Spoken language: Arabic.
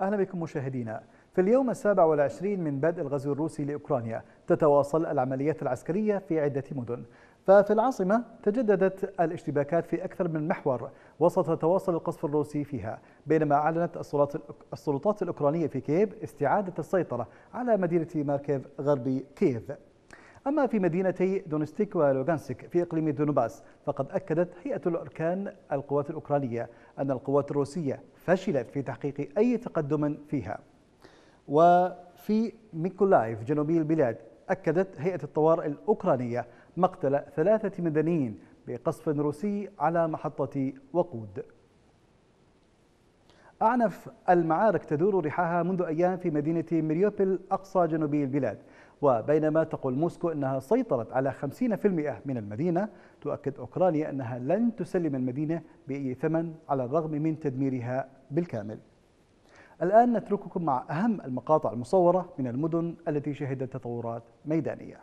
أهلا بكم مشاهدينا. في اليوم السابع والعشرين من بدء الغزو الروسي لأوكرانيا تتواصل العمليات العسكرية في عدة مدن. ففي العاصمة تجددت الاشتباكات في أكثر من محور وسط تواصل القصف الروسي فيها بينما أعلنت السلطات الأوكرانية في كييف استعادة السيطرة على مدينة ماكاريف غربي كييف. أما في مدينتي دونيتسك ولوغانسك في إقليم دونباس فقد أكدت هيئة الأركان القوات الأوكرانية أن القوات الروسية فشلت في تحقيق أي تقدم فيها. وفي ميكولايف جنوبي البلاد أكدت هيئة الطوارئ الأوكرانية مقتل ثلاثة مدنيين بقصف روسي على محطة وقود. أعنف المعارك تدور رحاها منذ أيام في مدينة ماريوبول أقصى جنوبي البلاد. وبينما تقول موسكو أنها سيطرت على 50% من المدينة تؤكد أوكرانيا أنها لن تسلم المدينة بأي ثمن على الرغم من تدميرها بالكامل. الآن نترككم مع أهم المقاطع المصورة من المدن التي شهدت تطورات ميدانية.